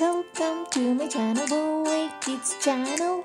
Welcome to my channel, Boy Kids channel.